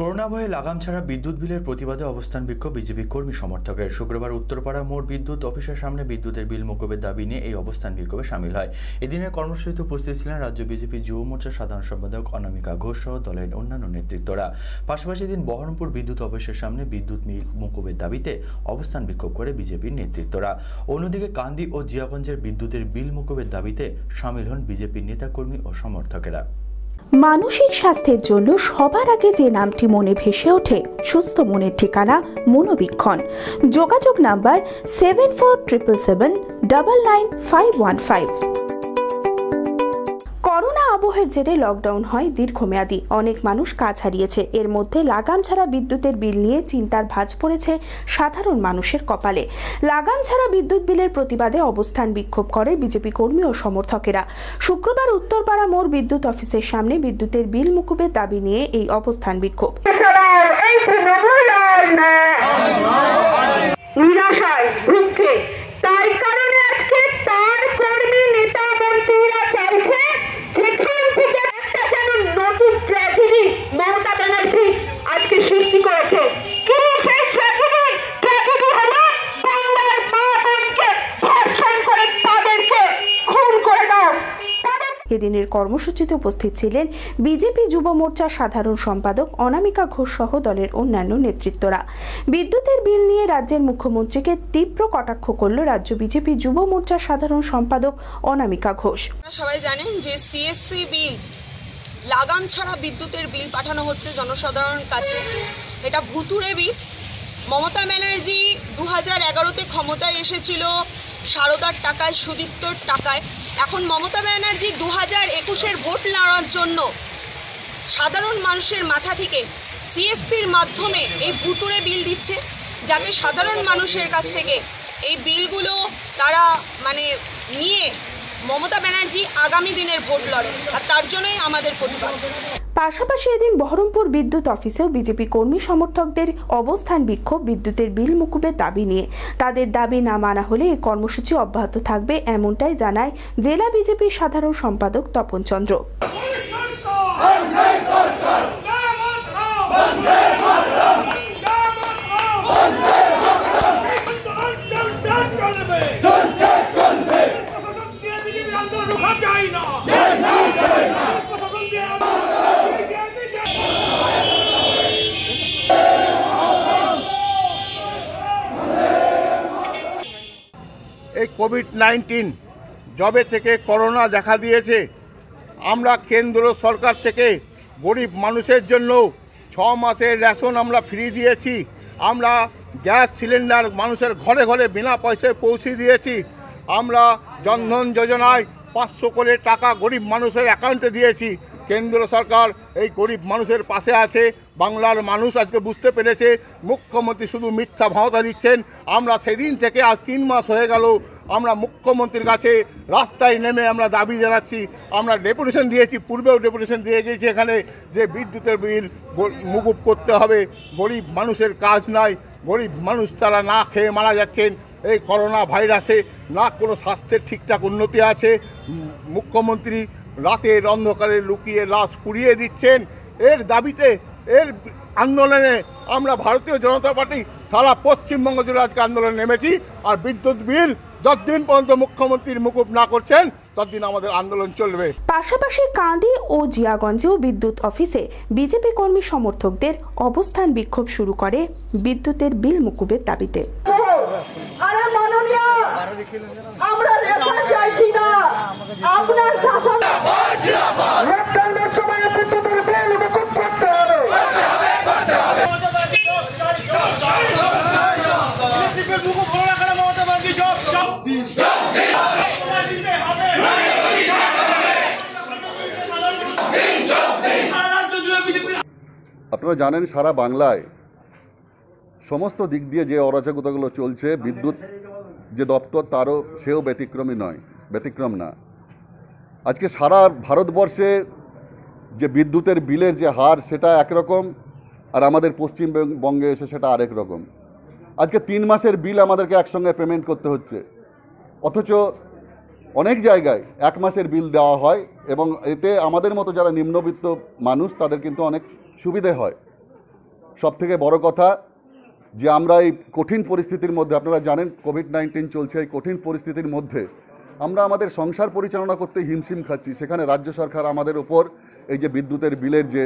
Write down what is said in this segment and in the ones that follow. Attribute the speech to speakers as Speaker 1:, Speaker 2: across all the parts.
Speaker 1: Corona ভয়ে লাগাম ছাড়া বিদ্যুৎ বিলের প্রতিবাদে অবস্থান বিক্ষোভ বিজেপি কর্মী সমর্থকের। শুক্রবার উত্তরপাড়া মোড় বিদ্যুৎ অফিসের সামনে বিদ্যুতের বিল মকুবের দাবি নিয়ে এই অবস্থান বিক্ষোভে সামিল হয়। এদিনের কর্মসূচিতে উপস্থিত ছিলেন রাজ্য বিজেপি যুব মোর্চার সাধারণ সম্পাদক অনামিকা ঘোষ সহ দলের অন্যান্য নেতৃত্বরা। পাশাপাশি দিন বহরমপুর বিদ্যুৎ অফিসের সামনে বিদ্যুৎ মিল মকুবের দাবিতে অবস্থান বিক্ষোভ করে বিজেপির নেতৃত্বরা। অন্যদিকে কান্দি ও জিয়াগঞ্জের বিদ্যুতের বিল মকুবের দাবিতে সামিল হন বিজেপির নেতাকর্মী ও সমর্থকেরা।
Speaker 2: মানসিক স্বাস্থ্যের জন্য সবার আগে যে নামটি মনে ভেসে ওঠে, সুস্থ মনের ঠিকানা মনোবীক্ষণ। যোগাযোগ number seven four triple seven double nine five one five আবহের জেরে লকডাউন হয় দীর্ঘমেয়াদী। অনেক মানুষ কাজ হারিয়েছে। এর মধ্যে লাগাম ছাড়া বিদ্যুতের বিল নিয়ে চিন্তার ভাঁজ পড়েছে সাধারণ মানুষের কপালে। লাগাম ছাড়া বিদ্যুৎ বিলের প্রতিবাদে অবস্থান বিক্ষোভ করে বিজেপি কর্মী ও সমর্থকেরা। শুক্রবার উত্তরপাড়া মোড় বিদ্যুৎ অফিসের সামনে বিদ্যুতের বিল মুকুবের দাবি নিয়ে এই অবস্থান বিক্ষোভ। এদিনের কর্মসূচিতে উপস্থিত ছিলেন বিজেপি যুব মোর্চার সাধারণ সম্পাদক অনামিকা ঘোষ সহ দলের অন্যান্য নেতৃত্বরা। বিদ্যুতের বিল নিয়ে রাজ্যের মুখ্যমন্ত্রীকে তীব্র কটাক্ষ করল রাজ্য বিজেপি যুব মোর্চার সাধারণ সম্পাদক অনামিকা ঘোষ।
Speaker 3: সবাই জানেন যে সিএসসি বিল, লাগাম ছাড়া বিদ্যুতের বিল পাঠানো হচ্ছে জনসাধারণ কাছে। এটা ভুতুড়ে বিল। মমতা ব্যানার্জি দু হাজার এগারোতে ক্ষমতায় এসেছিল সারদার টাকায়, সুদীপ্তর টাকায়। এখন মমতা ব্যানার্জি দু হাজার একুশের ভোট লড়ার জন্য। সাধারণ মানুষের মাথা থেকে সিএসসির মাধ্যমে এই ভুতুরে বিল দিচ্ছে, যাতে সাধারণ মানুষের কাছ থেকে এই বিলগুলো তারা মানে নিয়ে মমতা ব্যানার্জি আগামী দিনের ভোট লড়ে, আর তার জন্যই আমাদের প্রতিবাদ।
Speaker 2: পাশাপাশি এদিন বহরমপুর বিদ্যুৎ অফিসেও বিজেপি কর্মী সমর্থকদের অবস্থান বিক্ষোভ বিদ্যুতের বিল মুকুবের দাবি নিয়ে। তাদের দাবি না মানা হলে এই কর্মসূচি অব্যাহত থাকবে এমনটাই জানায় জেলা বিজেপির সাধারণ সম্পাদক তপন চন্দ্র।
Speaker 4: কোভিড নাইন্টিন জবে থেকে করোনা দেখা দিয়েছে। আমরা কেন্দ্র সরকার থেকে গরিব মানুষের জন্য ছ মাসের রেশন আমরা ফ্রি দিয়েছি। আমরা গ্যাস সিলিন্ডার মানুষের ঘরে ঘরে বিনা পয়সায় পৌঁছে দিয়েছি। আমরা জনধন যোজনায় পাঁচশো করে টাকা গরিব মানুষের অ্যাকাউন্টে দিয়েছি। কেন্দ্র সরকার এই গরিব মানুষের পাশে আছে, বাংলার মানুষ আজকে বুঝতে পেরেছে, মুখ্যমন্ত্রী শুধু মিথ্যা ভাওতা দিচ্ছেন। আমরা সেদিন থেকে আজ তিন মাস হয়ে গেল, আমরা মুখ্যমন্ত্রীর কাছে রাস্তায় নেমে আমরা দাবি জানাচ্ছি, আমরা ডেপুটেশন দিয়েছি, পূর্বেও ডেপুটেশন দিয়ে গেছি এখানে যে বিদ্যুতের বিল মুকুব করতে হবে। গরিব মানুষের কাজ নাই, গরিব মানুষ তারা না খেয়ে মারা যাচ্ছেন। এই করোনা ভাইরাসে না কোনো স্বাস্থ্যের ঠিকঠাক উন্নতি আছে। মুখ্যমন্ত্রী রাতের অন্ধকারে লুকিয়ে লাশ পুড়িয়ে দিচ্ছেন। এর দাবিতে এর আন্দোলনে আমরা ভারতীয় জনতা পার্টি সারা পশ্চিমবঙ্গ জুড়ে আজকে আন্দোলনে নেমেছি আর বিদ্যুৎ বিল যতদিন পর্যন্ত মুখ্যমন্ত্রীর মুকুব না করছেন ততদিন আমাদের আন্দোলন চলবে।
Speaker 2: পাশাপাশি কাঁদি ও জিয়াগঞ্জেও বিদ্যুৎ অফিসে বিজেপি কর্মী সমর্থকদের অবস্থান বিক্ষোভ শুরু করে বিদ্যুতের বিল মুকুবের দাবিতে।
Speaker 5: আরে মাননীয় আমরা রেশন চাইছি না। আপনারা
Speaker 6: জানেন সারা বাংলায় সমস্ত দিক দিয়ে যে অরাজকতাগুলো চলছে, বিদ্যুৎ যে দপ্তর, তারও সেও ব্যতিক্রমী নয়, ব্যতিক্রম না। আজকে সারা ভারতবর্ষে যে বিদ্যুতের বিলের যে হার, সেটা একরকম, আর আমাদের পশ্চিমবঙ্গে এসে সেটা আরেক রকম। আজকে তিন মাসের বিল আমাদেরকে একসঙ্গে পেমেন্ট করতে হচ্ছে। অথচ অনেক জায়গায় এক মাসের বিল দেওয়া হয় এবং এতে আমাদের মতো যারা নিম্নবিত্ত মানুষ তাদের কিন্তু অনেক সুবিধে হয়। সব থেকে বড় কথা যে আমরা এই কঠিন পরিস্থিতির মধ্যে, আপনারা জানেন কোভিড নাইন্টিন চলছে, এই কঠিন পরিস্থিতির মধ্যে আমরা আমাদের সংসার পরিচালনা করতে হিমশিম খাচ্ছি। সেখানে রাজ্য সরকার আমাদের উপর এই যে বিদ্যুতের বিলের যে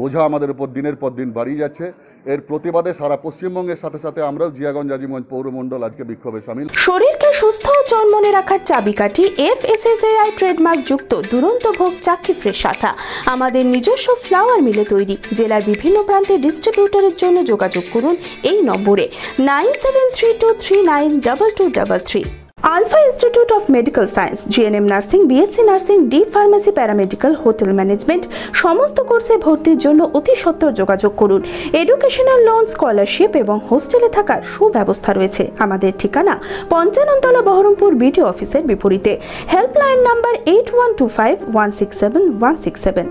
Speaker 6: বোঝা আমাদের উপর দিনের পর দিন বাড়িয়ে যাচ্ছে। এর প্রতিবাদে সারা পশ্চিমবঙ্গের সাথে সাথে আমরাও জিয়াগঞ্জ আজিমগঞ্জ পৌরমণ্ডল আজকে বিক্ষোভে সামিল।
Speaker 2: শরীরকে সুস্থ ও চনমনে রাখার চাবিকাঠি এফ এসএসএআই ট্রেডমার্ক যুক্ত দুরন্ত ভোগ চাকি ফ্রেশ আটা আমাদের নিজস্ব ফ্লাওয়ার মিলে তৈরি। জেলার বিভিন্ন প্রান্তে ডিস্ট্রিবিউটরের জন্য যোগাযোগ করুন এই নম্বরে nine seven three two three nine double two double three. Alpha Institute of Medical Science GNM nursing BSc nursing D pharmacy paramedical hotel management সমস্ত কোর্সে ভর্তির জন্য অতি সত্বর যোগাযোগ করুন। এডুকেশনাল লোন স্কলারশিপ এবং হোস্টেলে থাকার সুব্যবস্থা রয়েছে। আমাদের ঠিকানা পঞ্চাননতলা বহরমপুর বিডিও অফিসের বিপরীতে। Helpline number eight one two five one six seven one six seven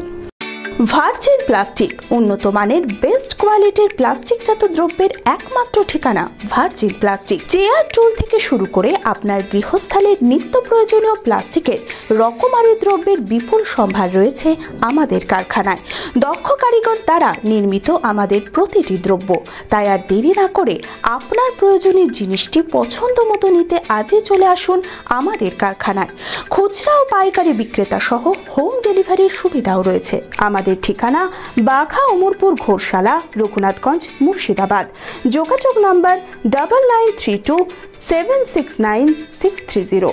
Speaker 2: virgin plastic, উন্নত মানের বেস্ট কোয়ালিটির প্লাস্টিকজাত দ্রব্যের একমাত্র ঠিকানা ভার্জিন প্লাস্টিক। চেয়ার, টুল থেকে শুরু করে আপনার গৃহস্থালের নিত্য প্রয়োজনীয় প্লাস্টিকের রকমারি দ্রব্যের বিপুল সম্ভার রয়েছে আমাদের কারখানায়। দক্ষ কারিগর দ্বারা নির্মিত আমাদের প্রতিটি দ্রব্য। তাই আর দেরি না করে আপনার প্রয়োজনীয় জিনিসটি পছন্দ মতো নিতে আজই চলে আসুন আমাদের কারখানায়। খুচরা ও পাইকারি বিক্রেতা সহ হোম ডেলিভারির সুবিধাও রয়েছে। আমাদের ঠিকানা বাঘা উমরপুর ঘোরশালা, রঘুনাথগঞ্জ, মুর্শিদাবাদ। যোগাযোগ number double nine three two seven six nine six three zero